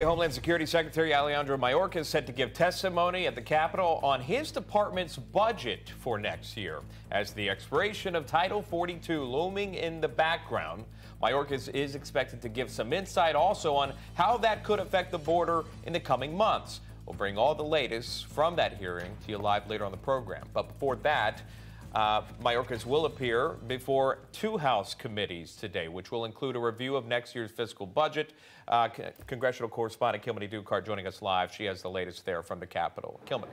Homeland Security Secretary Alejandro Mayorkas set to give testimony at the Capitol on his department's budget for next year. As the expiration of Title 42 looming in the background, Mayorkas is expected to give some insight also on how that could affect the border in the coming months. We'll bring all the latest from that hearing to you live later on the program. But before that, uh, will appear before two House committees today, which will include a review of next year's fiscal budget. Uh, congressional correspondent Kilmeny Duchardt joining us live. She has the latest there from the Capitol. Kilmeny.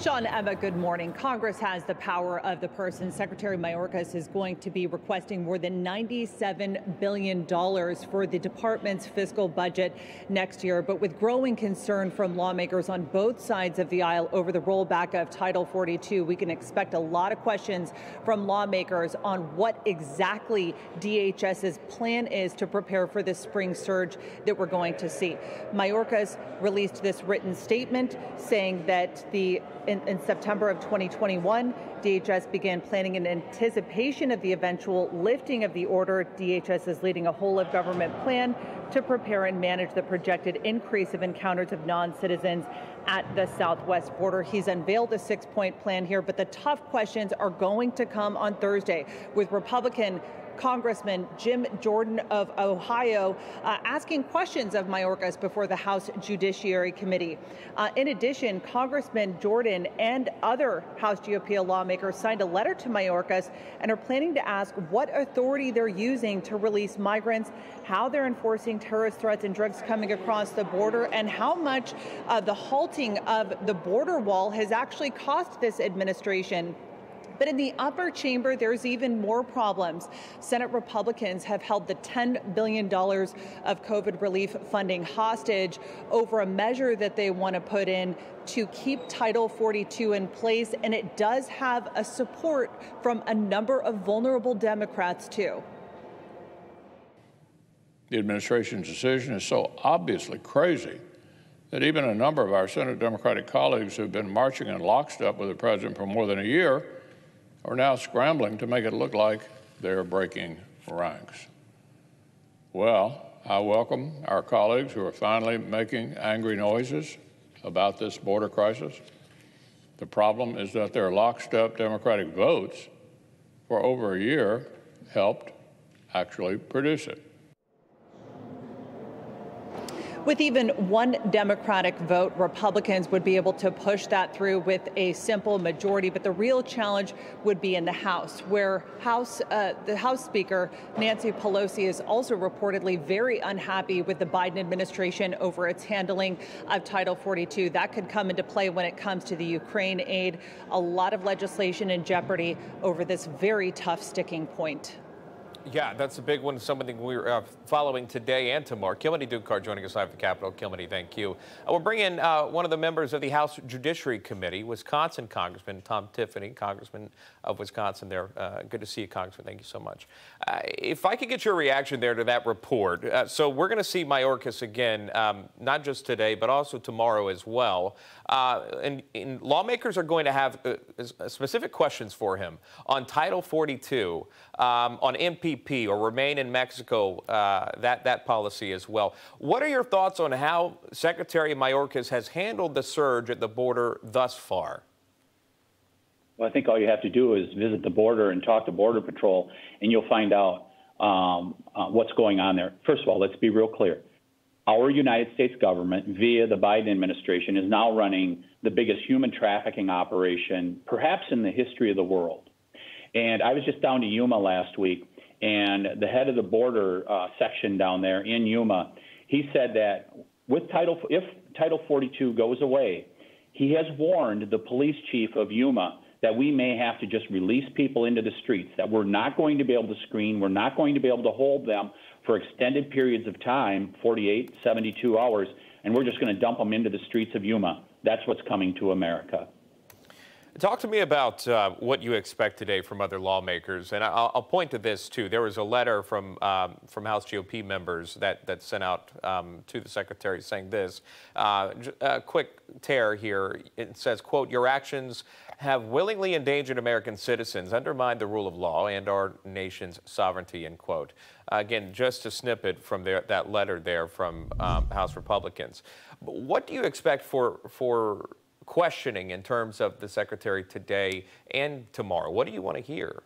Sean Emma, good morning. Congress has the power of the purse, and Secretary Mayorkas is going to be requesting more than $97 billion for the department's fiscal budget next year. But with growing concern from lawmakers on both sides of the aisle over the rollback of Title 42, we can expect a lot of questions from lawmakers on what exactly DHS's plan is to prepare for the spring surge that we're going to see. Mayorkas released this written statement saying that the in, in, September of 2021, DHS began planning in anticipation of the eventual lifting of the order. DHS is leading a whole of government plan to prepare and manage the projected increase of encounters of non citizens at the southwest border. He's unveiled a six point plan here, but the tough questions are going to come on Thursday with Republican Congressman Jim Jordan of Ohio uh, asking questions of Mayorkas before the House Judiciary Committee. Uh, in addition, Congressman Jordan and other House GOP lawmakers signed a letter to Mayorkas and are planning to ask what authority they're using to release migrants, how they're enforcing terrorist threats and drugs coming across the border, and how much uh, the halting of the border wall has actually cost this administration. But in the upper chamber, there's even more problems. Senate Republicans have held the $10 billion of COVID relief funding hostage over a measure that they want to put in to keep Title 42 in place. And it does have a support from a number of vulnerable Democrats, too. The administration's decision is so obviously crazy that even a number of our Senate Democratic colleagues who've been marching in lockstep with the president for more than a year are now scrambling to make it look like they're breaking ranks. Well, I welcome our colleagues who are finally making angry noises about this border crisis. The problem is that their lockstep Democratic votes for over a year helped actually produce it. With even one Democratic vote, Republicans would be able to push that through with a simple majority. But the real challenge would be in the House, where House uh, the House Speaker Nancy Pelosi is also reportedly very unhappy with the Biden administration over its handling of Title 42. That could come into play when it comes to the Ukraine aid. A lot of legislation in jeopardy over this very tough sticking point. Yeah, that's a big one, something we're uh, following today and tomorrow. Kilmeny Duchardt joining us live at the Capitol. Kilmeny, thank you. Uh, we're bringing uh, one of the members of the House Judiciary Committee, Wisconsin Congressman Tom Tiffany, Congressman of Wisconsin there. Uh, good to see you, Congressman. Thank you so much. Uh, if I could get your reaction there to that report. Uh, so we're going to see Mayorkas again, um, not just today, but also tomorrow as well. And, and, lawmakers are going to have specific questions for him on Title 42, um, on MP or remain in Mexico, uh, that, that policy as well. What are your thoughts on how Secretary Mayorkas has handled the surge at the border thus far? Well, I think all you have to do is visit the border and talk to Border Patrol, and you'll find out um, uh, what's going on there. First of all, let's be real clear. Our United States government, via the Biden administration, is now running the biggest human trafficking operation, perhaps in the history of the world. And I was just down to Yuma last week, and the head of the border uh, section down there in Yuma, he said that with Title, if Title 42 goes away, he has warned the police chief of Yuma that we may have to just release people into the streets, that we're not going to be able to screen, we're not going to be able to hold them for extended periods of time 48, 72 hours and we're just going to dump them into the streets of Yuma. That's what's coming to America. Talk to me about uh, what you expect today from other lawmakers, and I'll, I'll, point to this too. There was a letter from um, from House GOP members that that sent out um, to the secretary saying this. Uh, a quick tear here. It says, "quote Your actions have willingly endangered American citizens, undermined the rule of law, and our nation's sovereignty." End quote. Uh, again, just a snippet from their, that letter there from um, House Republicans. But what do you expect for for questioning in terms of the secretary today and tomorrow? What do you want to hear?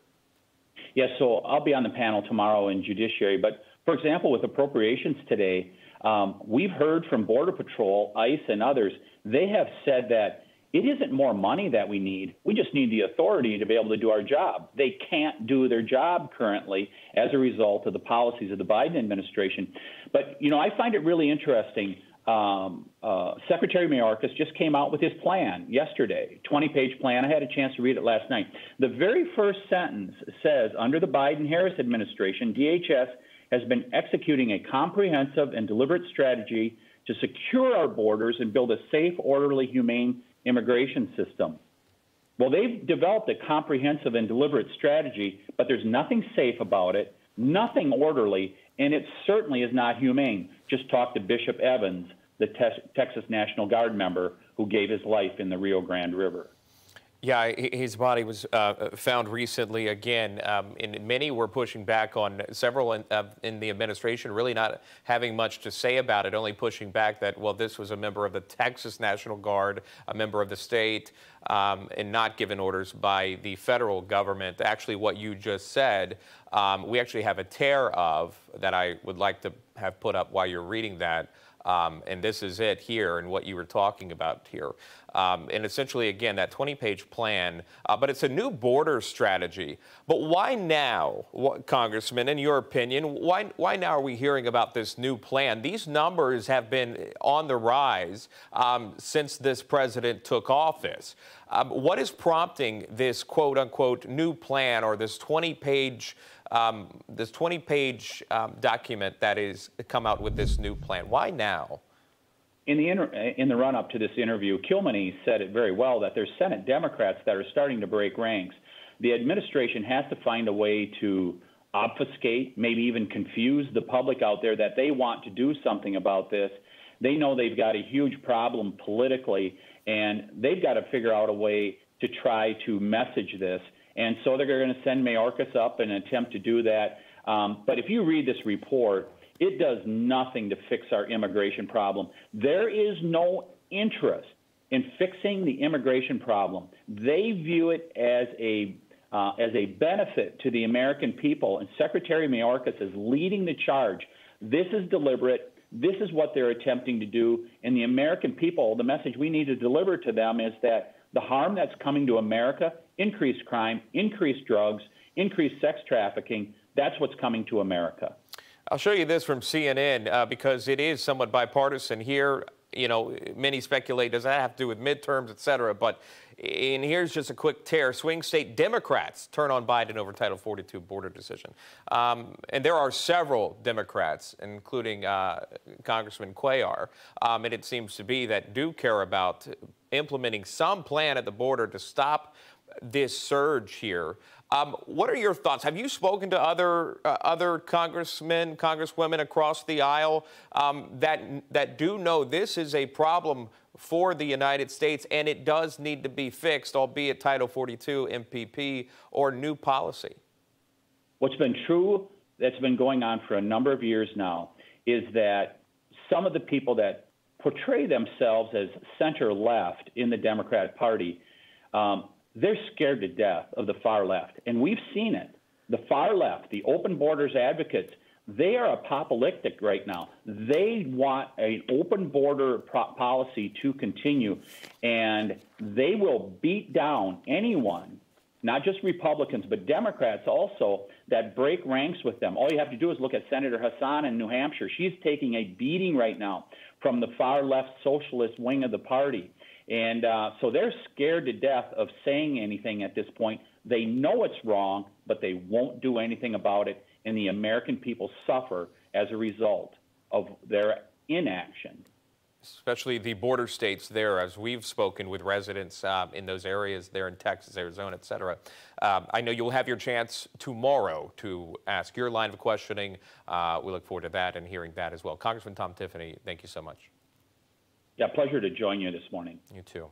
Yes, so I'll be on the panel tomorrow in Judiciary. But for example, with appropriations today, um, we've heard from Border Patrol, ICE, and others. They have said that it isn't more money that we need. We just need the authority to be able to do our job. They can't do their job currently as a result of the policies of the Biden administration. But, you know, I find it really interesting um, uh, Secretary Mayorkas just came out with his plan yesterday, 20 page plan. I had a chance to read it last night. The very first sentence says under the Biden Harris administration, DHS has been executing a comprehensive and deliberate strategy to secure our borders and build a safe, orderly, humane immigration system. Well, they've developed a comprehensive and deliberate strategy, but there's nothing safe about it, nothing orderly, and it certainly is not humane. Just talk to Bishop Evans, the te- Texas National Guard member who gave his life in the Rio Grande River. Yeah, his body was uh, found recently again, um, and many were pushing back on several in, uh, in, the administration, really not having much to say about it, only pushing back that, well, this was a member of the Texas National Guard, a member of the state, um, and not given orders by the federal government. Actually, what you just said, um, we actually have a tear of that I would like to have put up while you're reading that. Um, and this is it here and what you were talking about here. Um, and essentially, again, that 20 page plan, uh, but it's a new border strategy. But why now, Congressman, in your opinion, why, why now are we hearing about this new plan? These numbers have been on the rise um, since this president took office. Um, what is prompting this quote unquote new plan or this 20 page um, this 20 page um, document that is come out with this new plan. Why now? In the, inter- in the run up to this interview, Kilmeny said it very well that there's Senate Democrats that are starting to break ranks. The administration has to find a way to obfuscate, maybe even confuse the public out there that they want to do something about this. They know they've got a huge problem politically, and they've got to figure out a way to try to message this. And so they're going to send Mayorkas up and attempt to do that. Um, but if you read this report, it does nothing to fix our immigration problem. There is no interest in fixing the immigration problem. They view it as a uh, as a benefit to the American people, and Secretary Mayorkas is leading the charge. This is deliberate. This is what they're attempting to do. And the American people, the message we need to deliver to them is that the harm that's coming to America increased crime, increased drugs, increased sex trafficking. That's what's coming to America. I'll show you this from CNN uh, because it is somewhat bipartisan here. You know, many speculate does that have to do with midterms, et cetera. But and here's just a quick tear: swing state Democrats turn on Biden over Title 42 border decision. Um, and there are several Democrats, including uh, Congressman Cuellar, um, and it seems to be that do care about implementing some plan at the border to stop this surge here. Um, what are your thoughts? Have you spoken to other uh, other congressmen, congresswomen across the aisle um, that that do know this is a problem for the United States and it does need to be fixed, albeit Title 42, MPP, or new policy? What's been true that's been going on for a number of years now is that some of the people that portray themselves as center left in the Democratic Party um, they're scared to death of the far left. And we've seen it. The far left, the open borders advocates, they are apocalyptic right now. They want an open border pro- policy to continue, and they will beat down anyone, not just Republicans, but Democrats also, that break ranks with them. All you have to do is look at Senator Hassan in New Hampshire. She's taking a beating right now from the far left socialist wing of the party. And uh, so they're scared to death of saying anything at this point. They know it's wrong, but they won't do anything about it. And the American people suffer as a result of their inaction. Especially the border states there, as we've spoken with residents um, in those areas there in Texas, Arizona, et cetera. Um, I know you'll have your chance tomorrow to ask your line of questioning. Uh, we look forward to that and hearing that as well. Congressman Tom Tiffany, thank you so much. Yeah, pleasure to join you this morning. You too.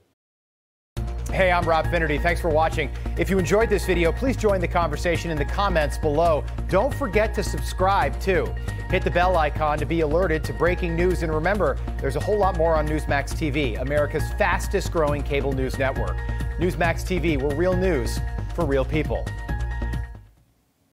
Hey, I'm Rob Finnerty. Thanks for watching. If you enjoyed this video, please join the conversation in the comments below. Don't forget to subscribe, too. Hit the bell icon to be alerted to breaking news. And remember, there's a whole lot more on Newsmax TV, America's fastest growing cable news network. Newsmax TV, we're real news for real people.